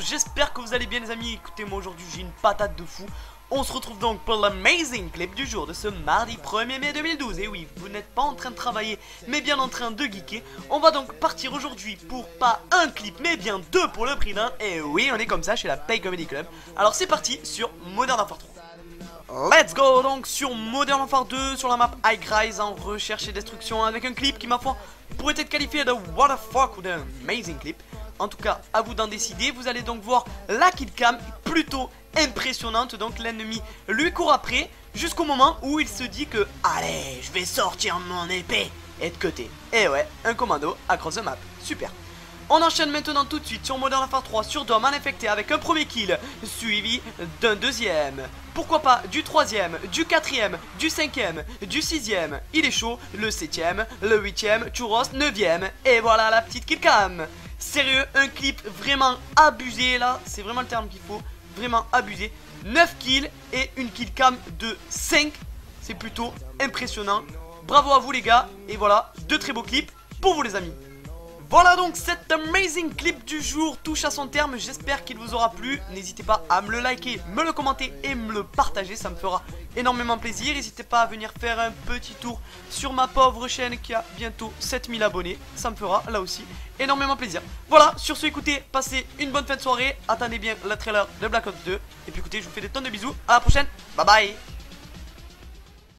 j'espère que vous allez bien les amis. Écoutez moi aujourd'hui j'ai une patate de fou. On se retrouve donc pour l'amazing clip du jour de ce mardi 1er mai 2012 Et oui, vous n'êtes pas en train de travailler mais bien en train de geeker. On va donc partir aujourd'hui pour pas un clip mais bien deux pour le prix d'un. Et oui, on est comme ça chez la Pay Comedy Club. Alors c'est parti sur Modern Warfare 3 Let's go donc sur Modern Warfare 2 sur la map High Rise en recherche et destruction avec un clip qui ma foi pourrait être qualifié de what the fuck ou d'un amazing clip en tout cas, à vous d'en décider. Vous allez donc voir la killcam plutôt impressionnante. Donc l'ennemi lui court après jusqu'au moment où il se dit que Allez, je vais sortir mon épée et de côté. Et ouais, un commando across the map. Super. On enchaîne maintenant tout de suite sur Modern Warfare 3 sur Dome en infecté avec un premier kill suivi d'un deuxième. Pourquoi pas du troisième, du quatrième, du cinquième, du sixième. Il est chaud, le septième, le huitième, churros, neuvième. Et voilà la petite killcam. Sérieux, un clip vraiment abusé là, c'est vraiment le terme qu'il faut, vraiment abusé. 9 kills et une kill cam de 5, c'est plutôt impressionnant. Bravo à vous les gars, et voilà, deux très beaux clips pour vous les amis. Voilà donc cet amazing clip du jour touche à son terme, j'espère qu'il vous aura plu. N'hésitez pas à me le liker, me le commenter et me le partager, ça me fera énormément plaisir. N'hésitez pas à venir faire un petit tour sur ma pauvre chaîne qui a bientôt 7000 abonnés, ça me fera là aussi énormément plaisir. Voilà, sur ce écoutez, passez une bonne fin de soirée, attendez bien la trailer de Black Ops 2. Et puis écoutez, je vous fais des tonnes de bisous, à la prochaine, bye bye